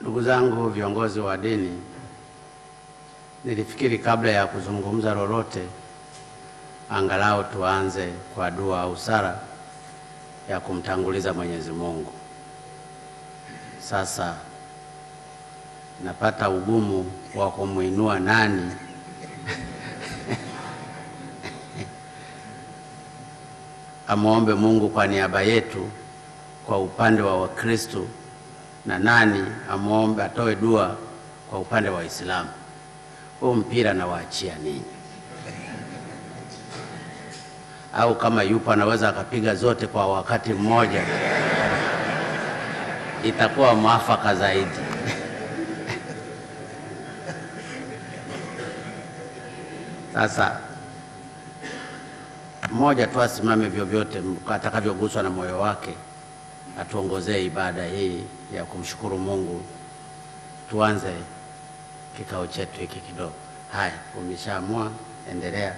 Ndugu zangu viongozi wa dini, nilifikiri kabla ya kuzungumza lolote, angalau tuanze kwa dua au sala ya kumtanguliza Mwenyezi Mungu. Sasa napata ugumu wa kumwinua nani amwombe Mungu kwa niaba yetu kwa upande wa Wakristo na nani amwombe atoe dua kwa upande wa Waislamu. Huu mpira nawaachia ninyi, au kama yupo anaweza akapiga zote kwa wakati mmoja, itakuwa mwafaka zaidi. Sasa mmoja tu asimame vyovyote atakavyoguswa na moyo wake, atuongozee ibada hii ya kumshukuru Mungu. Tuanze kikao chetu hiki kidogo. Haya, umeshaamua, endelea.